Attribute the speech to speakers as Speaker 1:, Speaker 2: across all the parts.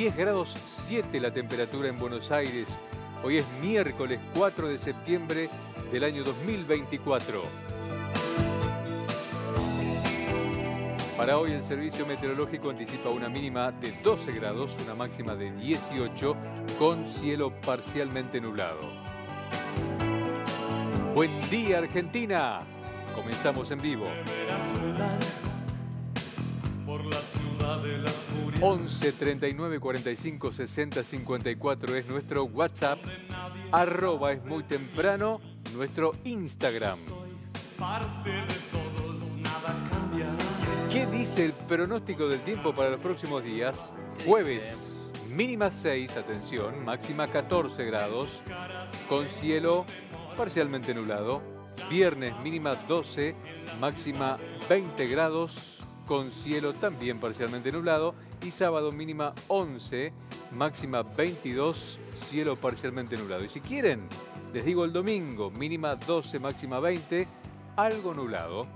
Speaker 1: 10 grados 7 la temperatura en Buenos Aires. Hoy es miércoles 4 de septiembre del año 2024. Para hoy el servicio meteorológico anticipa una mínima de 12 grados, una máxima de 18 con cielo parcialmente nublado. Buen día Argentina. Comenzamos en vivo. 11 39 45 60 54 es nuestro WhatsApp. Arroba es muy temprano nuestro Instagram. ¿Qué dice el pronóstico del tiempo para los próximos días? Jueves, mínima 6, atención, máxima 14 grados, con cielo parcialmente nublado. Viernes, mínima 12, máxima 20 grados, con cielo también parcialmente nublado. Y sábado, mínima 11, máxima 22, cielo parcialmente nublado. Y si quieren, les digo el domingo, mínima 12, máxima 20, algo nublado.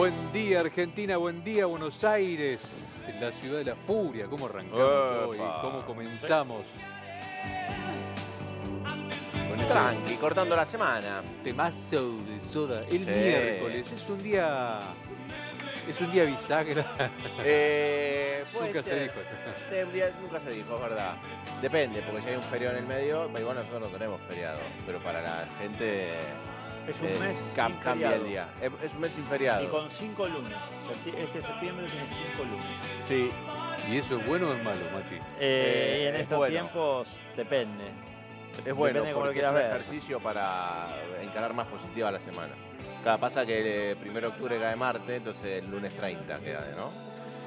Speaker 1: Buen día Argentina, buen día Buenos Aires, la ciudad de la furia. ¿Cómo arrancamos hoy? ¿Cómo comenzamos?
Speaker 2: Tranqui, cortando la semana.
Speaker 1: Temazo de soda. El miércoles es un día. Es un día bisagra.
Speaker 2: Eh,
Speaker 1: nunca se dijo
Speaker 2: esto. nunca se dijo, es verdad. Depende, porque si hay un feriado en el medio, igual nosotros no tenemos feriado. Pero para la gente
Speaker 3: es un
Speaker 2: eh,
Speaker 3: mes
Speaker 2: cambia el día. Es, un mes sin feriado.
Speaker 3: Y con cinco lunes. Este septiembre tiene cinco lunes.
Speaker 2: Sí.
Speaker 1: ¿Y eso es bueno o es malo, Mati?
Speaker 3: Eh, y en estos tiempos depende.
Speaker 2: Es bueno porque es un ejercicio para encarar más positiva la semana. Cada pasa que el 1 de octubre cae Marte, entonces el lunes 30 queda, ¿no?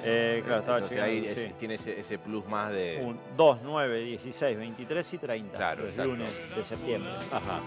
Speaker 3: Eh, claro, estaba
Speaker 2: entonces ahí tiene ese, plus más de...
Speaker 3: 2, 9, 16, 23 y 30. Claro, los lunes de septiembre.
Speaker 1: Ajá.